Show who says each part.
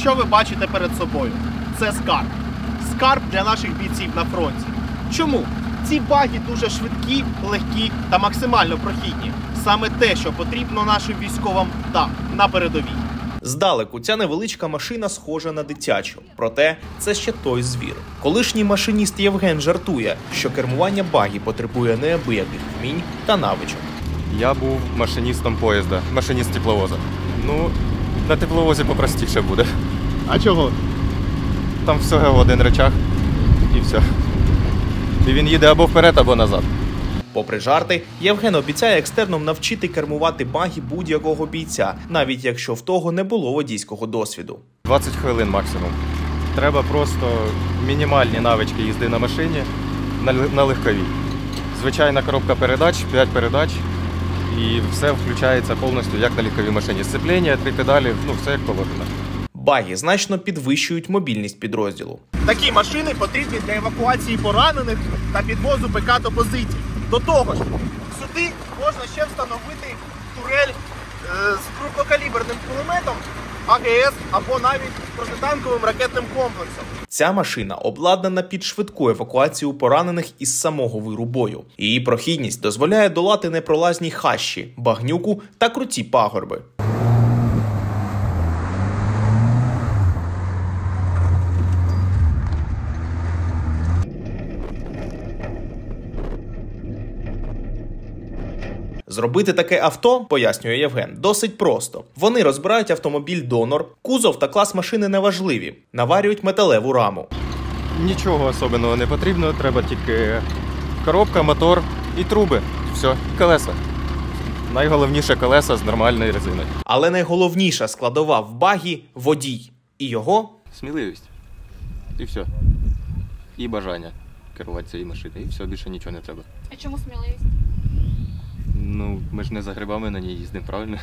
Speaker 1: що ви бачите перед собою? Це скарб. Скарб для наших бійців на фронті. Чому? Ці баги дуже швидкі, легкі та максимально прохідні. Саме те, що потрібно нашим військовим там, на передовій. Здалеку ця невеличка машина схожа на дитячу, проте це ще той звір. Колишній машиніст Євген жартує, що кермування багі потребує неабияких вмінь та навичок.
Speaker 2: Я був машиністом поїзда, машиніст тепловоза. Ну, на тепловозі попростіше буде.
Speaker 1: А чого?
Speaker 2: Там всього один речах і все. І він їде або вперед, або назад.
Speaker 1: Попри жарти, Євген обіцяє екстерном навчити кермувати багі будь-якого бійця, навіть якщо в того не було водійського досвіду.
Speaker 2: 20 хвилин максимум. Треба просто мінімальні навички їзди на машині на легковій. Звичайна коробка передач, 5 передач, і все включається повністю як на легковій машині. Сцеплення, три педалі, ну все як положено.
Speaker 1: Баги значно підвищують мобільність підрозділу. Такі машини потрібні для евакуації поранених та підвозу ПК до позицій. До того ж, сюди можна ще встановити турель е, з крупнокаліберним кулеметом АГС або навіть протитанковим ракетним комплексом. Ця машина обладнана під швидку евакуацію поранених із самого виру бою. Її прохідність дозволяє долати непролазні хащі, багнюку та круті пагорби. Зробити таке авто, пояснює Євген, досить просто. Вони розбирають автомобіль донор, кузов та клас машини неважливі, наварюють металеву раму.
Speaker 2: Нічого особливого не потрібно, треба тільки коробка, мотор і труби. Все, і колеса. Найголовніше колеса з нормальною резиною.
Speaker 1: Але найголовніша складова в багі водій. І його
Speaker 2: Сміливість. І все. І бажання керувати цією машиною. І все, більше нічого не треба.
Speaker 3: А чому сміливість?
Speaker 2: Ну, ми ж не за грибами на ній їздимо, правильно?